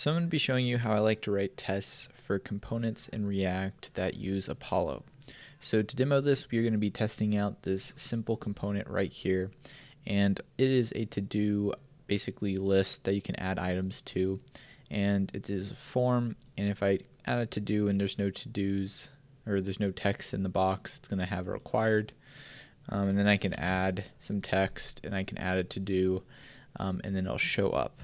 So I'm going to be showing you how I like to write tests for components in React that use Apollo. So to demo this, we're going to be testing out this simple component right here. And it is a to-do basically list that you can add items to. And it is a form, and if I add a to-do and there's no to-dos, or there's no text in the box, it's going to have a required. Um, and then I can add some text, and I can add a to-do, um, and then it'll show up.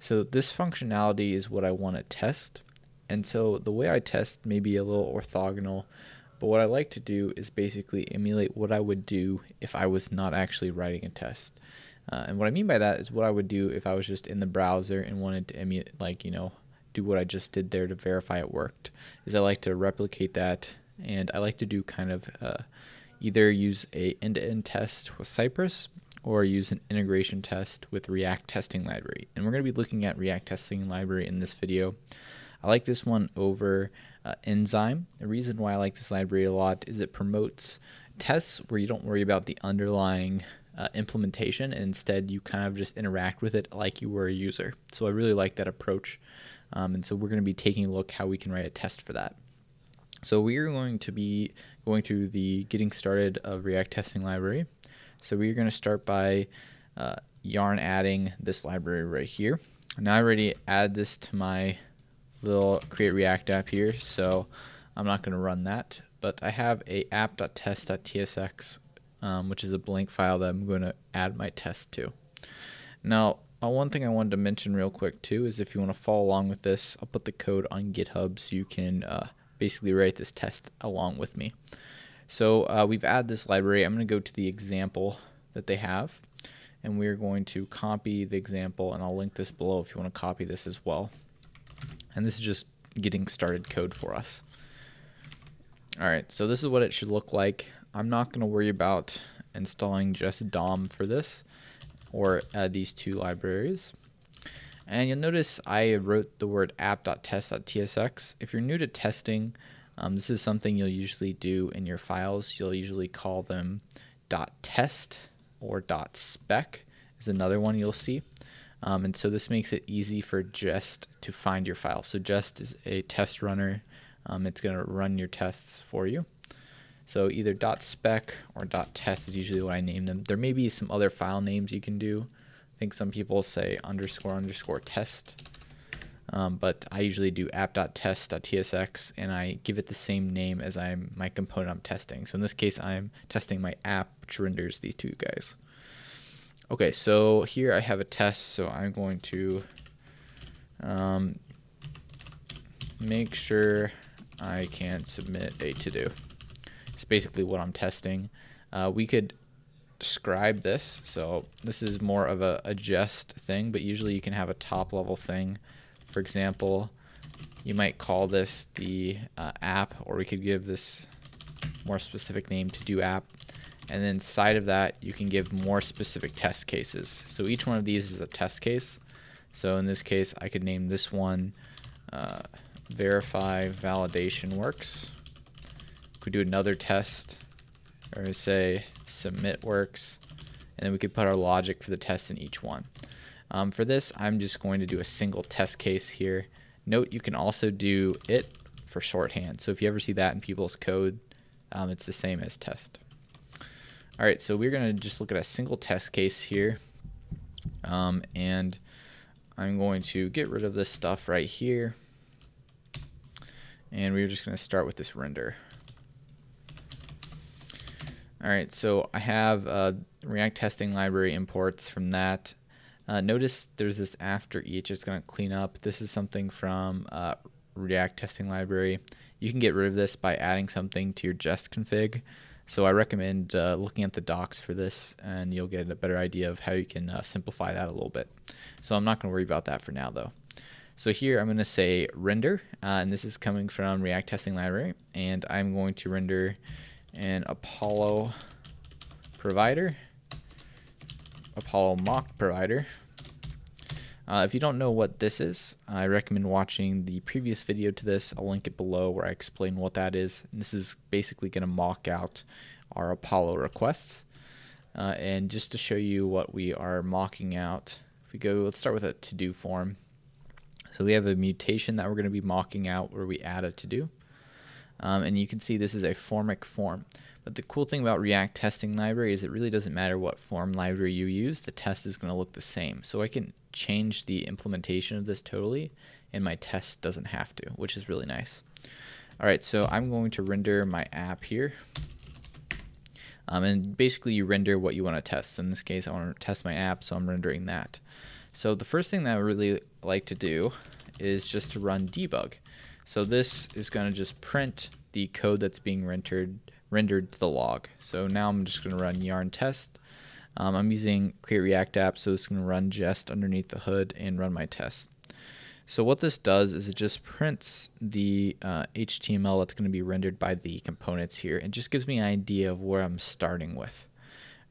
So this functionality is what I want to test. And so the way I test may be a little orthogonal, but what I like to do is basically emulate what I would do if I was not actually writing a test. Uh, and what I mean by that is what I would do if I was just in the browser and wanted to emulate, like, you know, do what I just did there to verify it worked. Is I like to replicate that, and I like to do kind of uh, either use a end-to-end test with Cypress or use an integration test with React Testing Library. And we're going to be looking at React Testing Library in this video. I like this one over uh, Enzyme. The reason why I like this library a lot is it promotes tests where you don't worry about the underlying uh, implementation and instead you kind of just interact with it like you were a user. So I really like that approach. Um, and so we're going to be taking a look how we can write a test for that. So we are going to be going to the getting started of React Testing Library. So we're going to start by uh, yarn adding this library right here. Now I already add this to my little create react app here, so I'm not going to run that. But I have a app.test.tsx, um, which is a blank file that I'm going to add my test to. Now, uh, one thing I wanted to mention real quick too is if you want to follow along with this, I'll put the code on GitHub so you can uh, basically write this test along with me. So uh, we've added this library. I'm going to go to the example that they have, and we're going to copy the example, and I'll link this below if you want to copy this as well. And this is just getting started code for us. All right, so this is what it should look like. I'm not going to worry about installing jest DOM for this or uh, these two libraries. And you'll notice I wrote the word app.test.tsx. If you're new to testing, um, this is something you'll usually do in your files. You'll usually call them .test or .spec is another one you'll see. Um, and so this makes it easy for Jest to find your file. So Jest is a test runner. Um, it's going to run your tests for you. So either .spec or .test is usually what I name them. There may be some other file names you can do. I think some people say underscore underscore test. Um, but I usually do app.test.tsx and I give it the same name as I'm my component I'm testing. So in this case, I'm testing my app, which renders these two guys. Okay, so here I have a test, so I'm going to um, make sure I can submit a to-do. It's basically what I'm testing. Uh, we could describe this, so this is more of a, a jest thing, but usually you can have a top level thing for example, you might call this the uh, app, or we could give this more specific name to do app. And then inside of that, you can give more specific test cases. So each one of these is a test case. So in this case, I could name this one uh, verify validation works. Could do another test, or say submit works, and then we could put our logic for the test in each one. Um, for this, I'm just going to do a single test case here. Note you can also do it for shorthand. So if you ever see that in people's code, um, it's the same as test. All right, so we're going to just look at a single test case here. Um, and I'm going to get rid of this stuff right here. And we're just going to start with this render. All right, so I have uh, React testing library imports from that. Uh, notice there's this after each. It's going to clean up. This is something from uh, React testing library. You can get rid of this by adding something to your Jest config. So I recommend uh, looking at the docs for this, and you'll get a better idea of how you can uh, simplify that a little bit. So I'm not going to worry about that for now, though. So here I'm going to say render, uh, and this is coming from React testing library, and I'm going to render an Apollo provider Apollo mock provider. Uh, if you don't know what this is, I recommend watching the previous video to this. I'll link it below where I explain what that is. And this is basically going to mock out our Apollo requests. Uh, and just to show you what we are mocking out, if we go, let's start with a to-do form. So we have a mutation that we're going to be mocking out where we add a to-do. Um, and you can see this is a Formik form. But the cool thing about React testing library is it really doesn't matter what form library you use, the test is going to look the same. So I can change the implementation of this totally, and my test doesn't have to, which is really nice. All right, so I'm going to render my app here. Um, and basically you render what you want to test. So in this case, I want to test my app, so I'm rendering that. So the first thing that I really like to do is just to run debug. So this is going to just print the code that's being rendered rendered to the log. So now I'm Jest going to run yarn test. Um, I'm using create react app, so going to run just underneath the hood and run my test. So what this does is it just prints the uh, HTML that's going to be rendered by the components here. It just gives me an idea of where I'm starting with.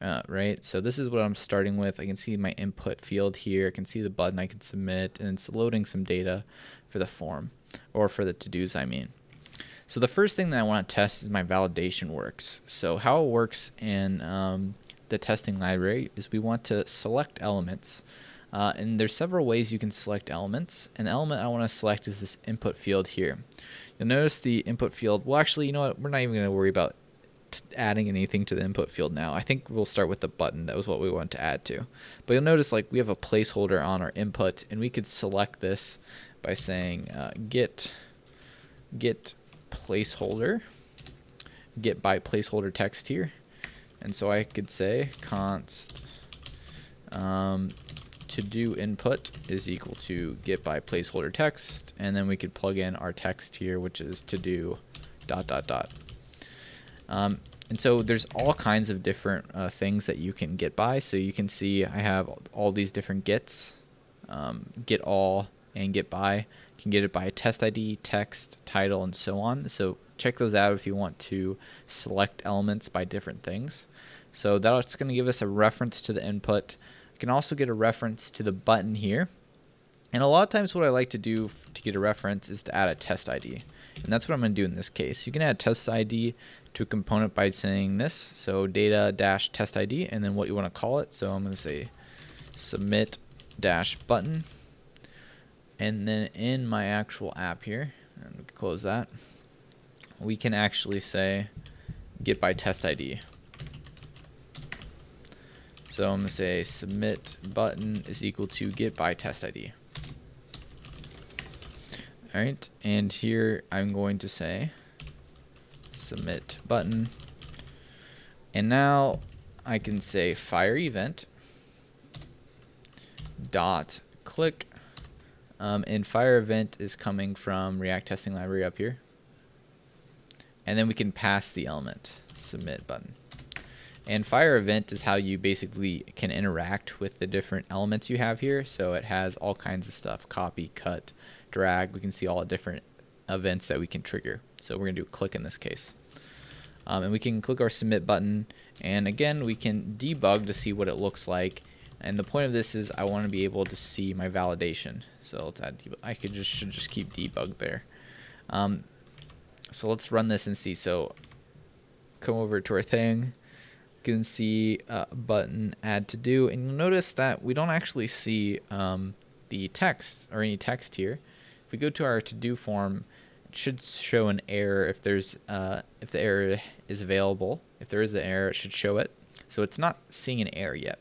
Uh, right? So this is what I'm starting with. I can see my input field here. I can see the button I can submit, and it's loading some data for the form, or for the to-dos, I mean. So the first thing that I want to test is my validation works. So how it works in um, the testing library is we want to select elements. Uh, and there's several ways you can select elements. An element I want to select is this input field here. You'll notice the input field, well actually, you know what, we're not even going to worry about adding anything to the input field now. I think we'll start with the button. That was what we want to add to. But you'll notice like we have a placeholder on our input and we could select this by saying uh, get get placeholder, get by placeholder text here. And so I could say const um, to do input is equal to get by placeholder text. And then we could plug in our text here, which is to do dot dot dot. Um, and so there's all kinds of different uh, things that you can get by. So you can see I have all these different gets, um, get all and get by You can get it by a test ID, text, title, and so on. So check those out if you want to select elements by different things. So that's going to give us a reference to the input. You can also get a reference to the button here. And a lot of times what I like to do to get a reference is to add a test ID. And that's what I'm going to do in this case. You can add test ID to a component by saying this. So data dash test ID and then what you want to call it. So I'm going to say submit dash button and then in my actual app here, and close that, we can actually say get by test ID. So I'm going to say submit button is equal to get by test ID. Alright, and here I'm going to say submit button. And now I can say fire event dot click um, and fire event is coming from React testing library up here. And then we can pass the element, submit button. And fire event is how you basically can interact with the different elements you have here. So it has all kinds of stuff, copy, cut, drag. We can see all the different events that we can trigger. So we're gonna do a click in this case. Um, and we can click our submit button. And again, we can debug to see what it looks like and the point of this is I want to be able to see my validation. So let's add. I could just should just keep debug there. Um, so let's run this and see. So come over to our thing. You can see a button add to do, and you'll notice that we don't actually see um, the text or any text here. If we go to our to do form, it should show an error if there's uh, if the error is available. If there is an error, it should show it. So it's not seeing an error yet.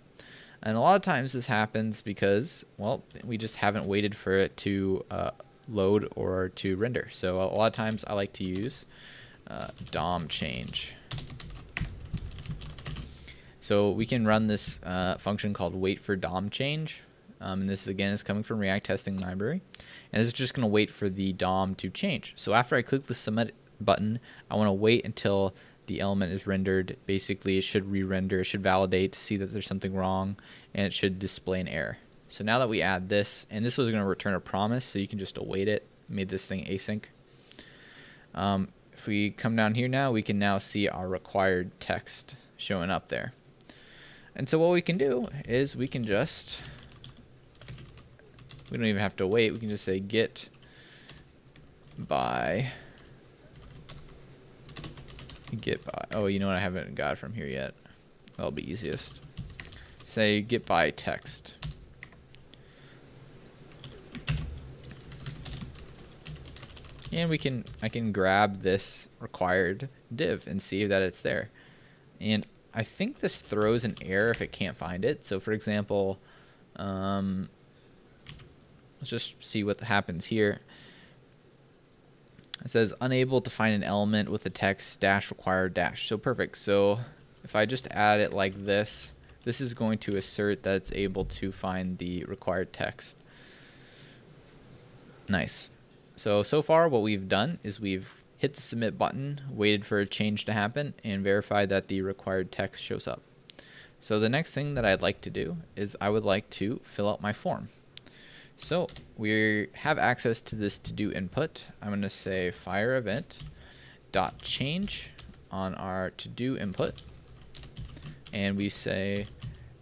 And a lot of times this happens because, well, we just haven't waited for it to uh, load or to render. So a lot of times I like to use uh, DOM change. So we can run this uh, function called wait for DOM change. Um, and this again is coming from React testing library. And this is just going to wait for the DOM to change. So after I click the submit button, I want to wait until the element is rendered, basically it should re-render, it should validate to see that there's something wrong, and it should display an error. So now that we add this, and this was going to return a promise, so you can just await it, made this thing async. Um, if we come down here now, we can now see our required text showing up there. And so what we can do is we can just, we don't even have to wait, we can just say get by get by. Oh, you know what? I haven't got from here yet. That'll be easiest. Say get by text. and we can I can grab this required div and see that it's there. And I think this throws an error if it can't find it. So for example, um, let's just see what happens here. It says unable to find an element with the text dash required dash. So perfect. So if I just add it like this, this is going to assert that it's able to find the required text. Nice. So, so far what we've done is we've hit the submit button, waited for a change to happen, and verified that the required text shows up. So the next thing that I'd like to do is I would like to fill out my form. So we have access to this to-do input. I'm going to say fire event dot change on our to-do input. And we say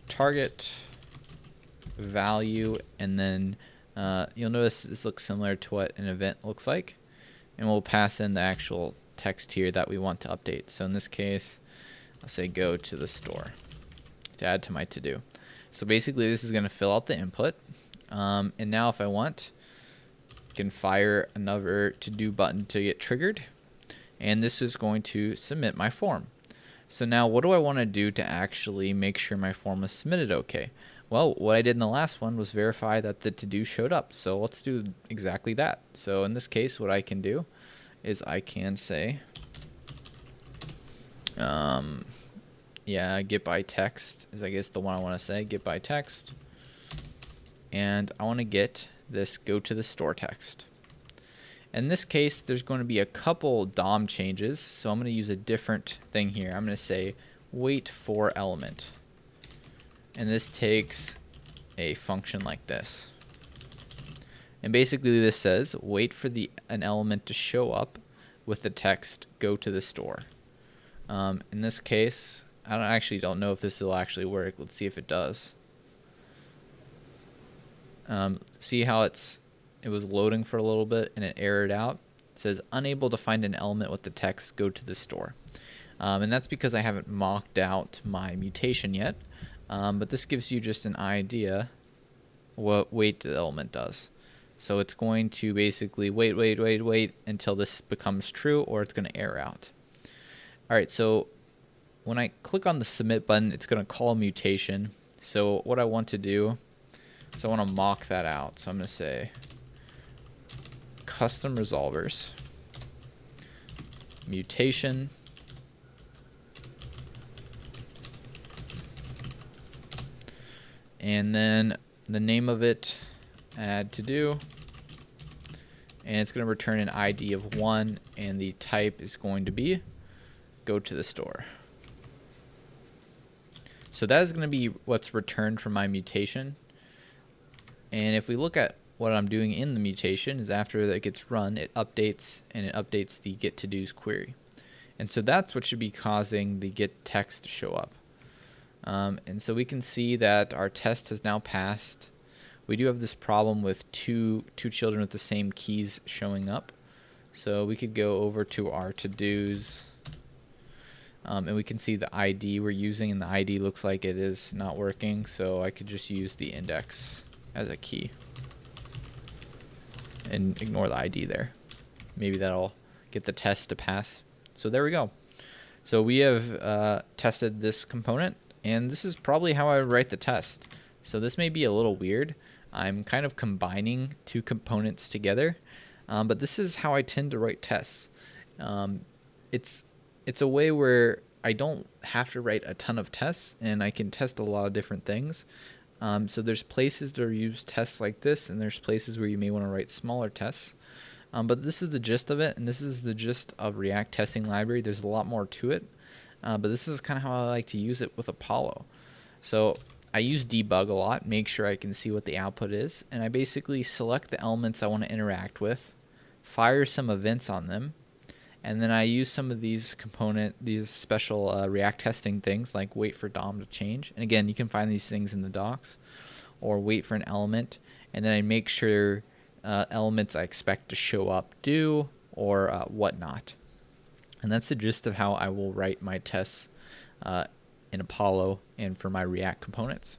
target value and then uh, you'll notice this looks similar to what an event looks like. And we'll pass in the actual text here that we want to update. So in this case I'll say go to the store to add to my to-do. So basically this is going to fill out the input um, and now if I want I can fire another to-do button to get triggered and this is going to submit my form so now what do I want to do to actually make sure my form is submitted okay? Well, what I did in the last one was verify that the to-do showed up. So let's do exactly that. So in this case, what I can do is I can say, um, yeah, get by text is I guess the one I want to say, get by text. And I want to get this go to the store text. In this case, there's going to be a couple DOM changes, so I'm going to use a different thing here. I'm going to say wait for element. And this takes a function like this. And basically this says wait for the an element to show up with the text go to the store. Um, in this case, I don't actually don't know if this will actually work. Let's see if it does. Um, see how it's it was loading for a little bit and it errored out. It says unable to find an element with the text go to the store. Um, and that's because I haven't mocked out my mutation yet. Um, but this gives you just an idea what wait the element does. So it's going to basically wait, wait, wait, wait until this becomes true or it's going to error out. All right, so when I click on the submit button, it's going to call mutation. So what I want to do is I want to mock that out. So I'm going to say custom resolvers, mutation, and then the name of it, add to do, and it's going to return an ID of 1, and the type is going to be go to the store. So that is going to be what's returned from my mutation. And if we look at what I'm doing in the mutation is after that gets run, it updates and it updates the get to do's query. And so that's what should be causing the get text to show up. Um, and so we can see that our test has now passed. We do have this problem with two, two children with the same keys showing up. So we could go over to our to-dos um, and we can see the ID we're using and the ID looks like it is not working. So I could just use the index as a key and ignore the ID there. Maybe that'll get the test to pass. So there we go. So we have uh, tested this component, and this is probably how I would write the test. So this may be a little weird. I'm kind of combining two components together, um, but this is how I tend to write tests. Um, it's it's a way where I don't have to write a ton of tests, and I can test a lot of different things. Um, so there's places to use tests like this, and there's places where you may want to write smaller tests. Um, but this is the gist of it, and this is the gist of React Testing Library. There's a lot more to it, uh, but this is kind of how I like to use it with Apollo. So I use debug a lot, make sure I can see what the output is, and I basically select the elements I want to interact with, fire some events on them, and then I use some of these component, these special uh, React testing things like wait for DOM to change. And again, you can find these things in the docs or wait for an element. And then I make sure uh, elements I expect to show up do or uh, whatnot. And that's the gist of how I will write my tests uh, in Apollo and for my React components.